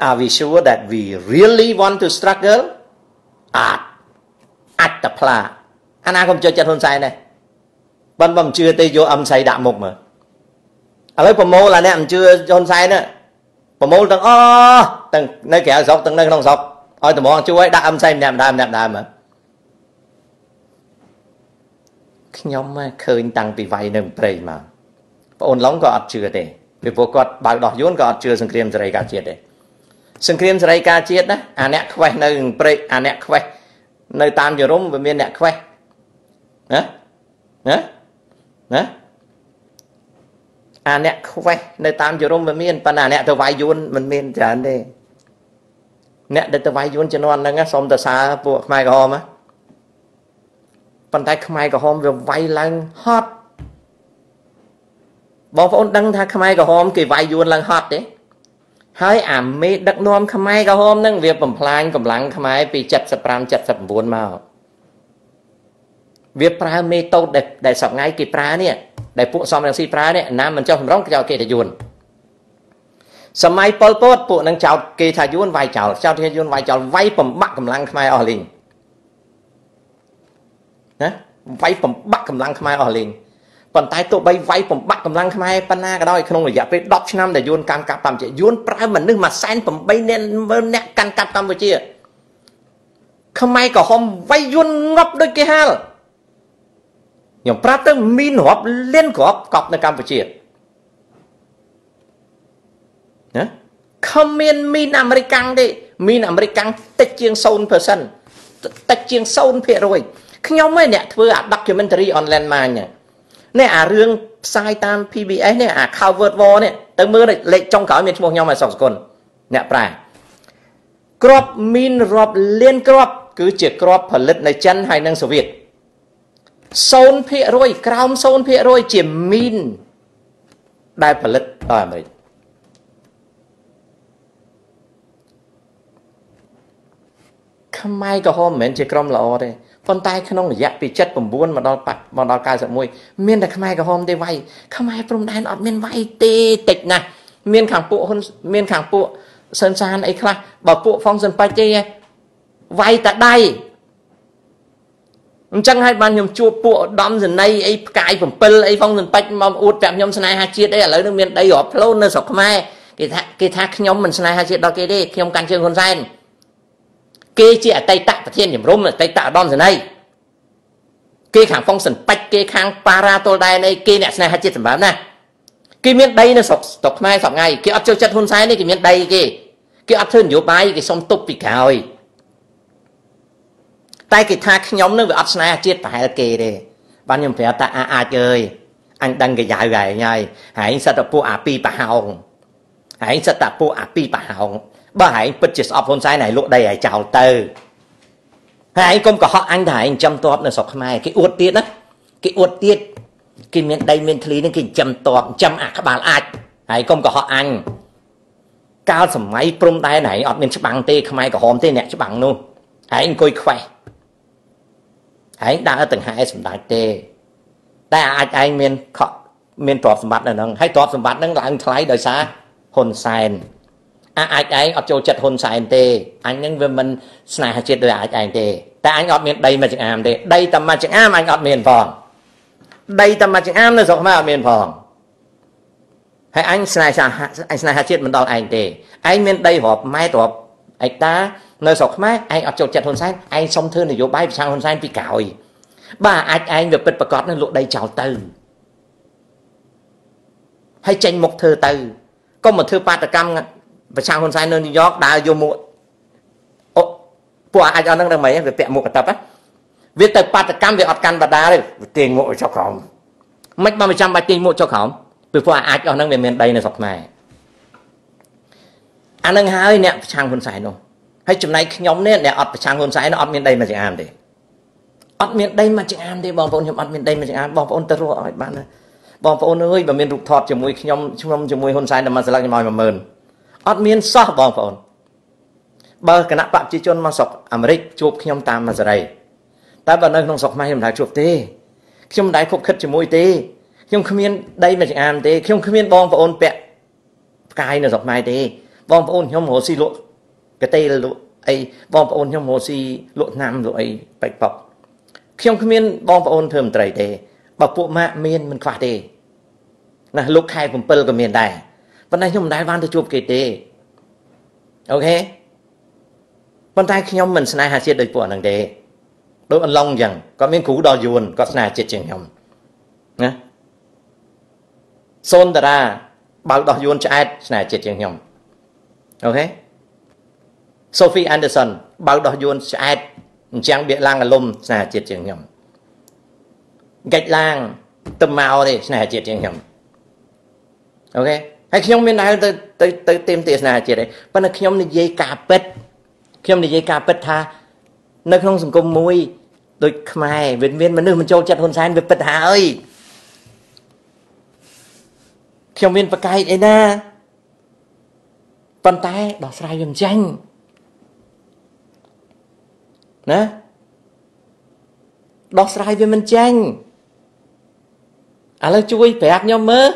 are we sure that we really want to struggle អាចអាចតផ្លាអាណាកុំចូលចិត្តហ៊ុនសែនដែរបើមិនជឿទេយកអឹមសៃដាក់មុខមើលឥឡូវប្រមូលអាអ្នកមិនជឿហ៊ុនសែនណាប្រមូលទាំងអស់ទាំងនៅក្រៅស្រុកទាំងនៅក្នុងស្រុកឲ្យតម្រងជួយដាក់អឹមសៃម្នាក់ម្ដងម្នាក់ម្ដងមើលខ្ញុំឃើញតាំងពីវាយនៅព្រៃមកបងអូនឡុងក៏អត់ជឿទេពីព្រោះគាត់បើកដោះយួនក៏អត់ជឿសង្គ្រាមសេរីការជាតិទេ សង្គ្រាមសេរីការជាតិណាអាអ្នកខ្វេះនៅព្រៃអាអ្នកខ្វេះនៅតាមយរមវាមានអ្នកខ្វេះណាណាណាអាអ្នកខ្វេះនៅតាមយរមវាមានប៉ុន្តែអ្នកទៅវាយយួនមិនមានច្រើនទេអ្នកដែលទៅវាយយួនជំនាន់ហ្នឹងសុំតសាពួកខ្មែរក្រហមណាប៉ុន្តែខ្មែរក្រហមវាវាយឡើងហត់បងប្អូនដឹងថាខ្មែរក្រហមគេវាយយួនឡើងហត់ទេ ហើយអាមេដឹកនាំខ្មែរក្រហមហ្នឹងវាបំផ្លាញកម្លាំងខ្មែរពី75 79មកវាប្រើមេតូតដែលសប្ងៃគេប្រើនេះដែលពួកសំរងស៊ីប្រើនេះណាមិនចោះសម្រងចោលគេថាយួនសម័យប៉ុលពតពួកនឹងចោតគេថាយួនវាយចោលចោតគេយួនវាយចោលវាយបំបាក់កម្លាំងខ្មែរអស់លីងណាវាយបំបាក់កម្លាំងខ្មែរអស់លេង ប៉ុន្តែទោះបីវាយបំបាក់កម្លាំងខ្មែរប៉ុណ្ណាក៏ដោយក្នុងរយៈពេល10ឆ្នាំដែលយួនកាន់កាប់កម្ពុជាយួនប្រើមនុស្សមួយសែន8អ្នកមើលអ្នកកាន់កាប់កម្ពុជាខ្មែរក្រហមវាយយួនងាប់ដូចគេហាលខ្ញុំប្រាប់ទៅមានរាប់លានគ្រាប់កប់នៅកម្ពុជាណាខំមានមីនអាមេរិកាំងទេមីនអាមេរិកាំងតិចជាង0%តិចជាង0%ខ្ញុំឯអ្នកធ្វើអា documentary on landmine នេះអារឿងផ្សាយតាម PBS នេះអា covered war នេះទៅមើលលេខចុងក្រោយមានឈ្មោះខ្ញុំឲ្យសុកសគុណអ្នកប្រាក្របមីនរាប់លានក្របគឺជាក្របផលិតនៅចិនហើយនិងសូវៀត0%ក្រោម0%ជាមីនដែលផលិតដោយអាមេរិកខ្មែរក្រហមមិនមែនជាក្រុមល្អទេ ប៉ុន្តែក្នុងរយៈពី79មកដល់មកដល់91មានតែខ្មែរក្រហមទេវាយខ្មែរព្រំដែនអត់មានវាយទេតិចណាស់មានខាងពួកហ៊ុនមានខាងពួកសិនសានអីខ្លះបើពួកហ្វុងសិនបាច់ទេវាយតែដៃអញ្ចឹងហើយបានខ្ញុំជួបពួកឧត្តមសេនីយ៍អីផ្កាយ7អីផងសិនពេជ្រមកអួតប្រាប់ខ្ញុំស្នេហាជាតិអីឥឡូវនឹងមានដីរាប់ផ្លូននៅស្រុកខ្មែរគេថាគេថាខ្ញុំមិនស្នេហាជាតិដល់គេទេខ្ញុំកាន់ជើងហ៊ុនសែន គេជាអតីតប្រធានជំរំអតីតឧត្តមសេនីយ៍គេខាងហ្វុងសិនពេជ្រគេខាងប៉ារ៉ាតុលដែនអីគេអ្នកស្នេហាជាតិសម្រាប់ណាគេមានដីនៅស្រុកស្រុកខ្មែរសប្ងៃគេអត់ចូលចិត្តហ៊ុនសែនទេគេមានដីគេគេអត់ធ្វើនយោបាយគេសុំទប់ពីក្រោយតែគេថាខ្ញុំនឹងវាអត់ស្នេហាជាតិប្រហែលគេទេបានខ្ញុំប្រាប់ថាអាចអើយអញដឹងគេយ៉ាវហើយហើយហើយសិតតែពួកអាពីប្រហោងហើយសិតតែពួកអាពីប្រហោង បើហែងពិតជាស្អប់ហ៊ុនសែនហើយលក់ដីឲ្យចោលទៅហើយកុំកុហកអញថាហែងចំតបនៅស្រុកខ្មែរគេអួតទៀតណាគេអួតទៀតគេមានដីមានធ្លីនឹងគេចំតបចំអាក្បាលអាចហើយកុំកុហកអញកាលសម័យព្រំដែនហែងអត់មានច្បាំងទេខ្មែរក្រហមទេអ្នកច្បាំងនោះហែងអង្គុយខ្វេះហែងដើរទាំងហែសម្ដេចទេ តែអាចឯងមានខកមានទ្រព្យសម្បត្តិនៅហ្នឹងហើយទ្រព្យសម្បត្តិហ្នឹងឡើងថ្លៃដោយសារហ៊ុនសែន អាចឯងអត់ចូលចិត្តហ៊ុនសែនទេអញនឹងវាមិនស្នេហាជាតិដោយអាចឯងទេតែអញអត់មានដីមួយចង្អាមទេដីតែមួយចង្អាមអញអត់មានផងដីតែមួយចង្អាមនៅស្រុកខ្មែរអត់មានផងហើយអញស្នេហាអញស្នេហាជាតិមិនដល់ឯងទេឯងមានដីរាប់ម៉ែត្ររាប់អេកតានៅស្រុកខ្មែរឯងអត់ចូលចិត្តហ៊ុនសែនឯងសុំធ្វើនយោបាយប្រឆាំងហ៊ុនសែនពីក្រោយបាទអាចឯងវាពិតប្រកបនឹងលក់ដីចោលទៅហើយចេញមុខធ្វើទៅកុំមកធ្វើបាតកម្ម ប្រឆាំងហ៊ុនសែននៅញូវយ៉កដើរយកមួកអូពួកអាចអត់នឹងដឹងមិនវាពាក់មួកកតបវាទៅបាតកម្មវាអត់កាន់បដាទេវាទាញមួកចុះក្រោមមិនបើមិនចាំបាច់ទាញមួកចុះក្រោមពីព្រោះអាចអស់នឹងវាមានដីនៅស្រុកខ្មែរអានឹងហើយអ្នកប្រឆាំងហ៊ុនសែននោះហើយចំណែកខ្ញុំនេះអ្នកអត់ប្រឆាំងហ៊ុនសែននោះអត់មានដីមួយចង្អាមទេអត់មានដីមួយចង្អាមទេបងប្អូនខ្ញុំអត់មានដីមួយចង្អាមបងប្អូនទៅរកឲ្យបានបងប្អូនអើយបើមានរូបថតជាមួយខ្ញុំខ្ញុំជាមួយហ៊ុនសែនតែមួយស្លឹកខ្ញុំឲ្យ10000 អត់មានសោះបងប្អូនបើគណៈបកប្រជាជនមកស្រុកអាមេរិកជួបខ្ញុំតាមមកសេរីតែបើនៅក្នុងស្រុកខ្មែរខ្ញុំមិនដែលជួបទេខ្ញុំមិនដែលគប់ខិតជាមួយទេខ្ញុំគ្មានដីមួយចង្អាមទេខ្ញុំគ្មានបងប្អូនពាក់ផ្កាយនៅស្រុកខ្មែរទេ បងប្អូនខ្ញុំរកស៊ីលក់កាទេលលក់អីបងប្អូនខ្ញុំរកស៊ីលក់ណាំលក់អីបែកប៉ុកខ្ញុំគ្មានបងប្អូនធ្វើមន្ត្រីទេបើពួកម៉ាក់មានមិនខ្វះទេណាលោកខែ7ក៏មានដែរ ប៉ុន្តែខ្ញុំមិនដែលបានទៅជួបគេទេអូខេប៉ុន្តែខ្ញុំមិនស្នេហាជាតិដូចពួកហ្នឹងទេដូចអន្លងអញ្ចឹងគាត់មានគ្រូដល់យួនគាត់ស្នេហាជាតិជាងខ្ញុំណាសូនតារាបើកដោះយួនឆ្អែតស្នេហាជាតិជាងខ្ញុំអូខេ Sophie Anderson បើកដោះយួនឆ្អែតអញ្ចឹងបៀកឡាងអលុំស្នេហាជាតិជាងខ្ញុំកិច្ចឡាងទៅមកទេស្នេហាជាតិជាងខ្ញុំអូខេ ហើយខ្ញុំមានដែលទៅទៅទៅទៀមទេសនាជាតិឯងប៉ុន្តែខ្ញុំនិយាយការពិតខ្ញុំនិយាយការពិតថា នៅក្នុងសង្គមមួយដូចខ្មែរវាមានមនុស្សមិនចូលចិត្តហ៊ុនសែនវាពិតហើយខ្ញុំមានប្រកែកអីណាប៉ុន្តែដោះស្រាយវាមិនចាញ់ណាដោះស្រាយវាមិនចាញ់ឥឡូវជួយប្រាប់ខ្ញុំមើល